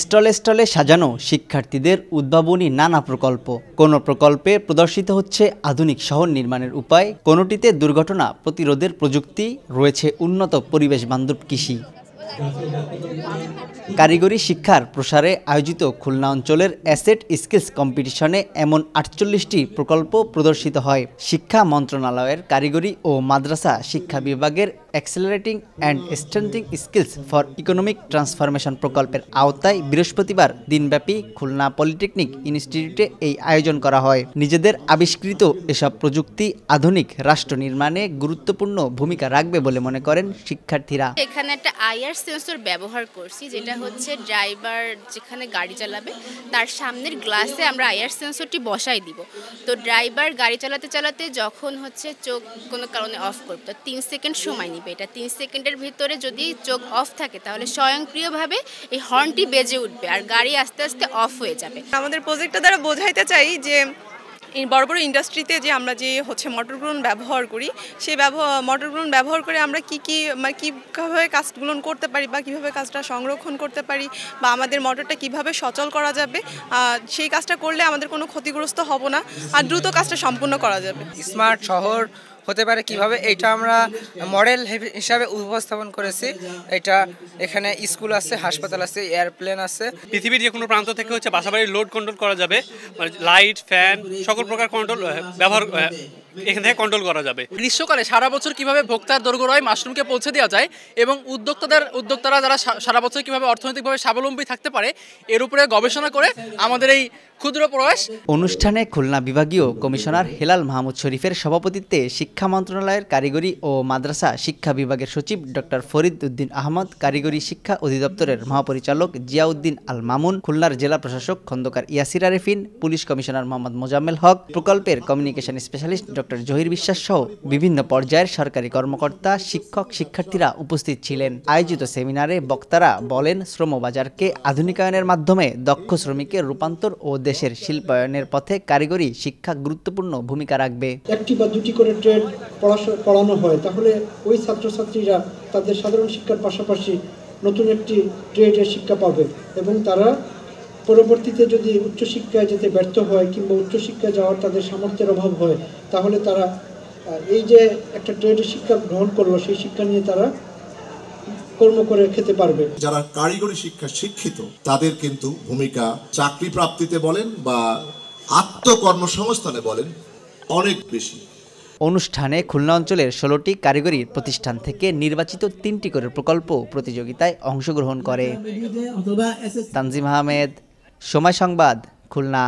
স্টলে স্টলে সাজানো শিক্ষার্থীদের উদ্ভাবনী নানা প্রকল্প। কোনো প্রকল্পে প্রদর্শিত হচ্ছে আধুনিক শহর নির্মাণের উপায়, কোনোটিতে দুর্ঘটনা প্রতিরোধের প্রযুক্তি, রয়েছে উন্নত পরিবেশ বান্ধব কৃষি। কারিগরি শিক্ষার প্রসারে আয়োজিত খুলনা অঞ্চলের অ্যাসেট স্কিলস কম্পিটিশনে এমন আটচল্লিশটি প্রকল্প প্রদর্শিত হয়। শিক্ষা মন্ত্রণালয়ের কারিগরি ও মাদ্রাসা শিক্ষা বিভাগের accelerating and strengthening skills for economic transformation প্রকল্পের আওতায় বৃহস্পতিবার দিনব্যাপী খুলনা পলিটেকনিক ইনস্টিটিউটে এই আয়োজন করা হয়। নিজেদের আবিষ্কৃত এসব প্রযুক্তি আধুনিক রাষ্ট্র নির্মাণে গুরুত্বপূর্ণ ভূমিকা রাখবে বলে মনে করেন শিক্ষার্থীরা। এখানে একটা আইআর সেন্সর ব্যবহার করছি, যেটা হচ্ছে ড্রাইভার যেখানে গাড়ি চালাবে, তার সামনের গ্লাসে আমরা আইআর সেন্সরটি বসাই দিব। তো ড্রাইভার গাড়ি চালাতে চালাতে যখন হচ্ছে চোখ কোনো কারণে অফ করবে তিন সেকেন্ড সময় এটা তিন সেকেন্ডের ভিতরে যদি চোখ অফ থাকে তাহলে স্বয়ংক্রিয়ভাবে এই হর্নটি বেজে উঠবে আর গাড়ি আস্তে আস্তে অফ হয়ে যাবে। আমাদের প্রজেক্টটা দ্বারা বোঝাইতে চাই যে এই বড় বড় ইন্ডাস্ট্রিতে যে আমরা যে হচ্ছে মোটরগুলো ব্যবহার করি সেই ব্যবহার মোটরগুলো ব্যবহার করে আমরা কি কি মানে কীভাবে কাজগুলো করতে পারি বা কীভাবে কাজটা সংরক্ষণ করতে পারি বা আমাদের মোটরটা কীভাবে সচল করা যাবে সেই কাজটা করলে আমাদের কোনো ক্ষতিগ্রস্ত হব না আর দ্রুত কাজটা সম্পূর্ণ করা যাবে। স্মার্ট শহর হতে পারে কীভাবে, এটা আমরা মডেল হিসাবে উপস্থাপন করেছি। এটা এখানে স্কুল আছে, হাসপাতাল আছে, এয়ারপ্লেন আছে। পৃথিবীর যে কোনো প্রান্ত থেকে হচ্ছে বাসাবাড়ির লোড কন্ট্রোল করা যাবে। মানে লাইট, ফ্যান, সকল প্রকার কন্ট্রোল ব্যবহার এখান থেকে কন্ট্রোল করা যাবে। গ্রীষ্মকালে সারা বছর কীভাবে ভোক্তার দোরগোড়ায় মাশরুমকে পৌঁছে দেওয়া যায় এবং উদ্যোক্তাদের উদ্যোক্তারা যারা সারা বছর কীভাবে অর্থনৈতিকভাবে স্বাবলম্বী থাকতে পারে এর উপরে গবেষণা করে আমাদের এই ক্ষুদ্র প্রয়াস অনুষ্ঠানে খুলনা বিভাগীয় কমিশনার হেলাল মাহমুদ শরীফের সভাপতিত্বে শিক্ষা মন্ত্রণালয়ের কারিগরি ও মাদ্রাসা শিক্ষা বিভাগের সচিব ডক্টর ফরিদ উদ্দিন আহমদ কারিগরি শিক্ষা অধিদপ্তরের মহাপরিচালক জিয়াউদ্দিন আল মামুন খুলনার জেলা প্রশাসক খন্দকার ইয়াসির আরেফিন পুলিশ কমিশনার মোহাম্মদ মোজাম্মেল হক প্রকল্পের communication specialist doctor Zahir Biswas সহ বিভিন্ন পর্যায়ের সরকারি কর্মকর্তা, শিক্ষক, শিক্ষার্থীরা উপস্থিত ছিলেন। আয়োজিত সেমিনারে বক্তারা বলেন, শ্রমবাজারকে আধুনিকায়নের মাধ্যমে দক্ষ শ্রমিকের রূপান্তর ও দেশের শিল্পায়নের পথে কারিগরি শিক্ষা গুরুত্বপূর্ণ ভূমিকা রাখবে। একটি বা দুটি করে ট্রেড পড়ানো হয়, তাহলে ওই ছাত্রছাত্রীরা তাদের সাধারণ শিক্ষার পাশাপাশি নতুন একটি ট্রেডের শিক্ষা পাবে এবং তারা পরবর্তীতে যদি উচ্চশিক্ষায় যেতে ব্যর্থ হয় কিংবা উচ্চশিক্ষায় যাওয়ার তাদের সামর্থ্যের অভাব হয় তাহলে তারা এই যে একটা ট্রেডের শিক্ষা গ্রহণ করল সেই শিক্ষা নিয়ে তারা কর্ম করে খেতে পারবে। যারা কারিগরি শিক্ষা শিক্ষিত তাদের কিন্তু ভূমিকা চাকরি প্রাপ্তিতে বলেন বা আত্মকর্মসংস্থানে বলেন অনেক বেশি। অনুষ্ঠানে খুলনা অঞ্চলের ষোলোটি কারিগরি প্রতিষ্ঠান থেকে নির্বাচিত তিনটি করে প্রকল্প প্রতিযোগিতায় অংশগ্রহণ করে। তানজিম আহমেদ সময় সংবাদ খুলনা।